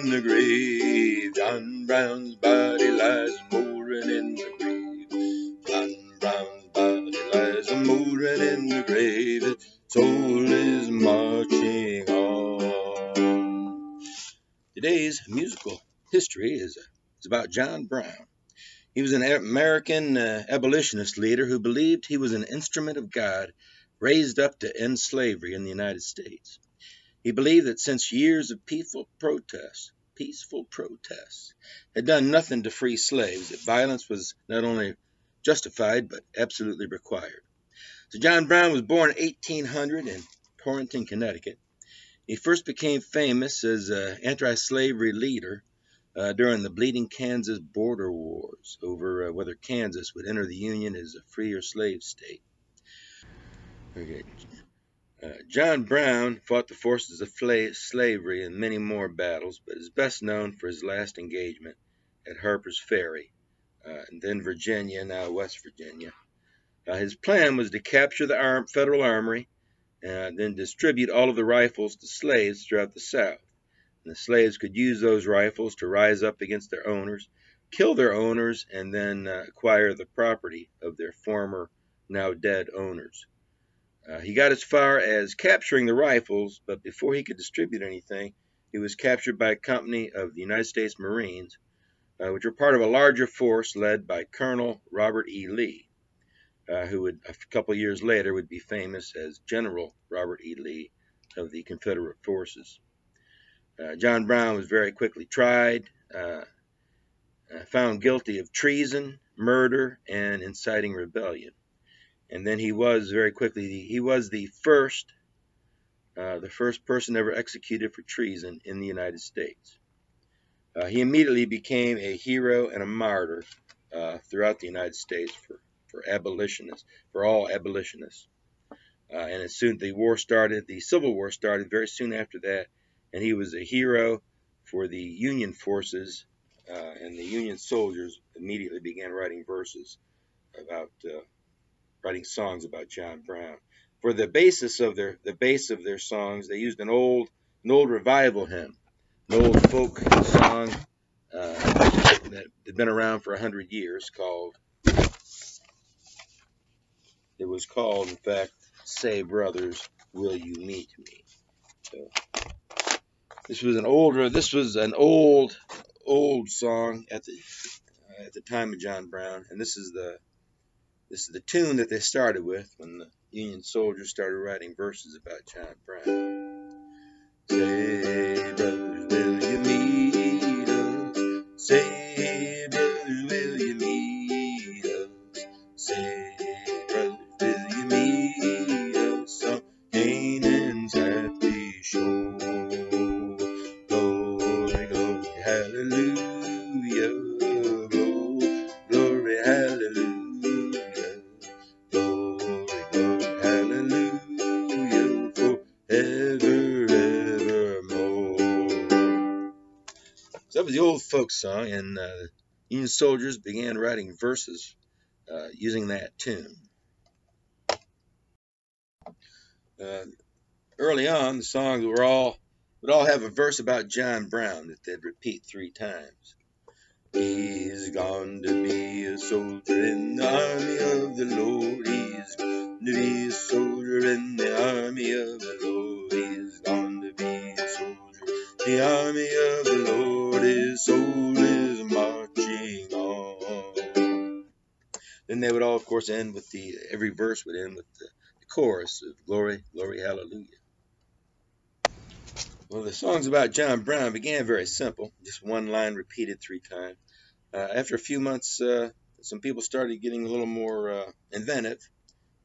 in the grave. John Brown's body lies moldering in the grave. John Brown's body lies moldering in the grave. His soul is marching on. Today's musical history is, is about John Brown. He was an American uh, abolitionist leader who believed he was an instrument of God raised up to end slavery in the United States. He believed that since years of peaceful protests, peaceful protests had done nothing to free slaves, that violence was not only justified but absolutely required. So John Brown was born in 1800 in Torrington, Connecticut. He first became famous as an anti-slavery leader uh, during the Bleeding Kansas border wars over uh, whether Kansas would enter the Union as a free or slave state. Okay. Uh, John Brown fought the forces of slavery in many more battles, but is best known for his last engagement at Harper's Ferry, uh, and then Virginia, now West Virginia. Uh, his plan was to capture the arm, federal armory and then distribute all of the rifles to slaves throughout the South. And the slaves could use those rifles to rise up against their owners, kill their owners, and then uh, acquire the property of their former, now dead owners. Uh, he got as far as capturing the rifles, but before he could distribute anything, he was captured by a company of the United States Marines, uh, which were part of a larger force led by Colonel Robert E. Lee, uh, who would a couple years later would be famous as General Robert E. Lee of the Confederate forces. Uh, John Brown was very quickly tried, uh, uh, found guilty of treason, murder, and inciting rebellion and then he was very quickly he was the first uh, the first person ever executed for treason in the United States. Uh, he immediately became a hero and a martyr uh, throughout the United States for, for abolitionists, for all abolitionists. Uh, and as soon the war started, the Civil War started very soon after that, and he was a hero for the Union forces, uh, and the Union soldiers immediately began writing verses about uh, writing songs about John Brown. For the basis of their the base of their songs, they used an old an old revival hymn, an old folk song uh, that had been around for a hundred years called. It was called, in fact, "Say Brothers, Will You Meet Me." So, this was an older. This was an old, old song at the uh, at the time of John Brown, and this is the this is the tune that they started with when the Union soldiers started writing verses about John Brown. Say, brothers, will you meet us? Say, brothers, will you meet us? Say, brothers, will you meet us on Canaan's happy shore? Glory, glory, hallelujah. Folk song, and uh, Union soldiers began writing verses uh, using that tune. Uh, early on, the songs were all would all have a verse about John Brown that they'd repeat three times. He's gone to be a soldier in the army Then they would all, of course, end with the every verse would end with the, the chorus of glory, glory, hallelujah. Well, the songs about John Brown began very simple, just one line repeated three times. Uh, after a few months, uh, some people started getting a little more uh, inventive,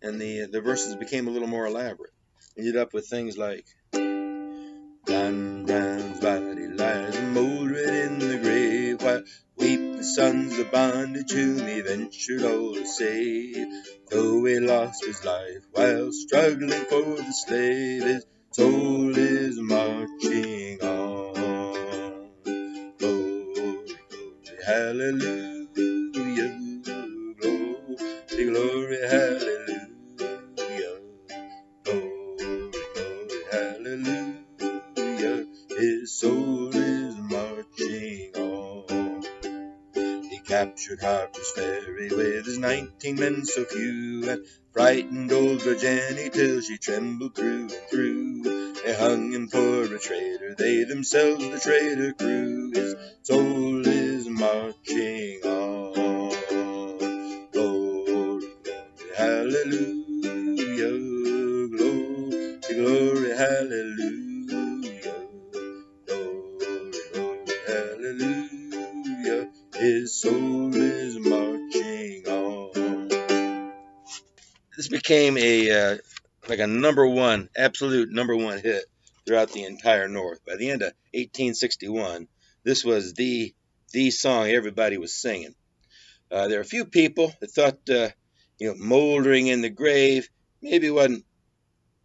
and the the verses became a little more elaborate. Ended up with things like John Brown's body lies moldering in the grave, while the sons of bondage whom he ventured all to save. Though he lost his life while struggling for the slave, his soul is marching on. Glory, glory, hallelujah, glory, glory, hallelujah, captured Harper's Ferry with his nineteen men so few, and frightened old Virginia till she trembled through and through. They hung him for a traitor, they themselves the traitor crew. His soul is marching on. Glory, glory, hallelujah, became a uh, like a number one, absolute number one hit throughout the entire North. By the end of 1861, this was the the song everybody was singing. Uh, there are a few people that thought, uh, you know, moldering in the grave maybe wasn't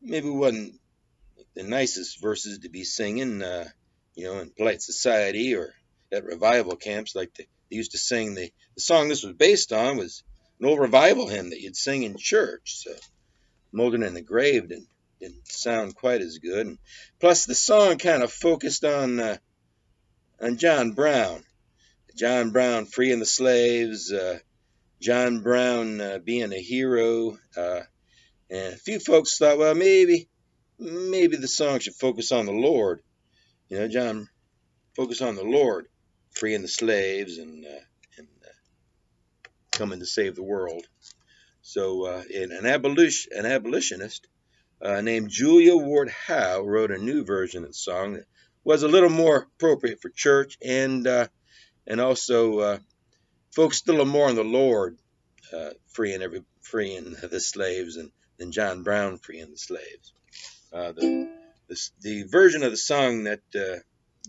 maybe wasn't the nicest verses to be singing, uh, you know, in polite society or at revival camps like they, they used to sing. The, the song this was based on was an old revival hymn that you'd sing in church. So moldering in the grave didn't, didn't sound quite as good. And plus, the song kind of focused on uh, on John Brown, John Brown freeing the slaves, uh, John Brown uh, being a hero, uh, and a few folks thought, well, maybe maybe the song should focus on the Lord. You know, John, focus on the Lord, freeing the slaves and uh, coming to save the world. So, uh, an, an abolitionist uh, named Julia Ward Howe wrote a new version of the song that was a little more appropriate for church and uh, and also uh, focused a little more on the Lord, uh, freeing every freeing the slaves, and than John Brown freeing the slaves. Uh, the, the, the version of the song that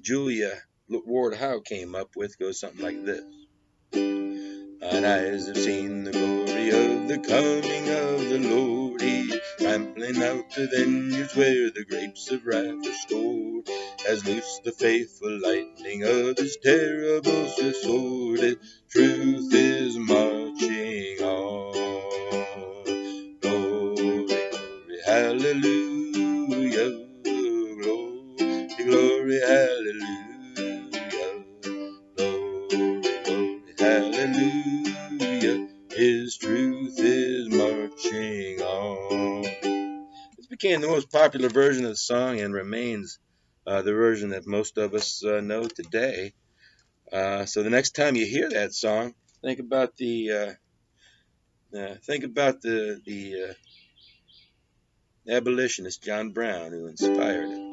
Julia Ward Howe came up with goes something like this. Mine eyes have seen the glory of the coming of the Lord. He trampling out the vineyards where the grapes of wrath are stored. Has loosed the faithful lightning of his terrible sword. Truth is marching on. Glory, glory, hallelujah. Glory, glory, hallelujah. popular version of the song and remains uh, the version that most of us uh, know today. Uh, so the next time you hear that song, think about the uh, uh, think about the the abolitionist John Brown who inspired it.